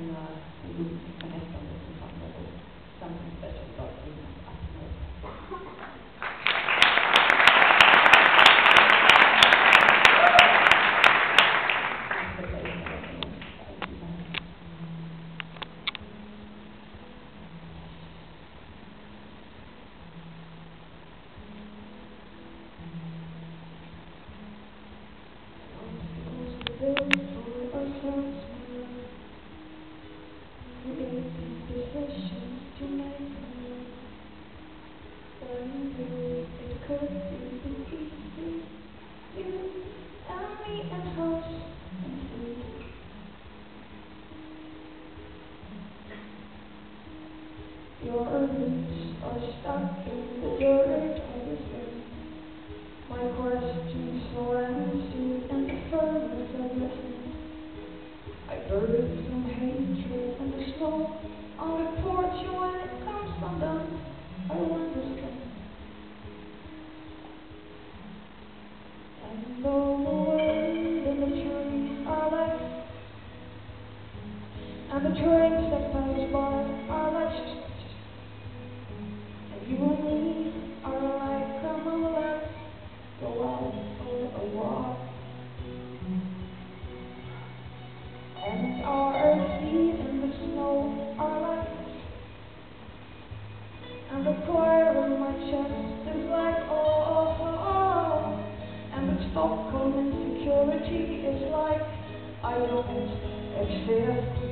son, euh. Your roots are stuck in the dirt of the. My questions no answer and the firmness of your. I birthed some hatred in the snow on the porch when it comes undone. I understand. And though the wind and the trees are and the trains the in my chest is like, oh. And the Stockholm insecurity is like, I don't exist.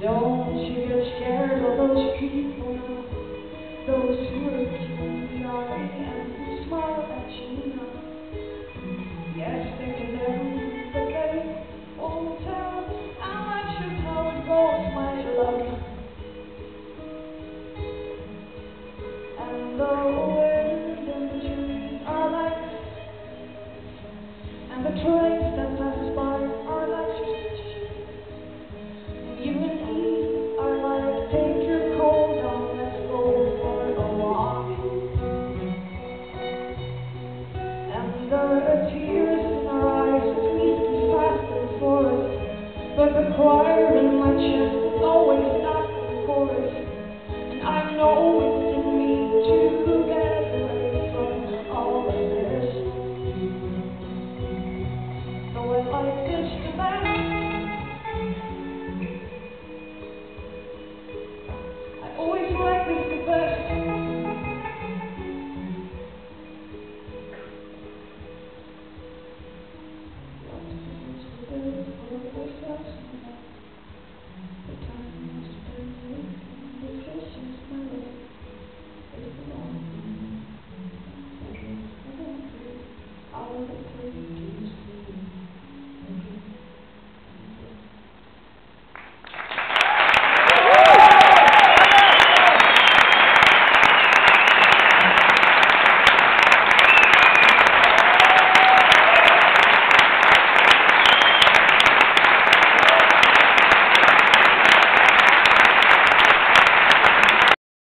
Don't you get scared of those people. Those who look But the choir in my chest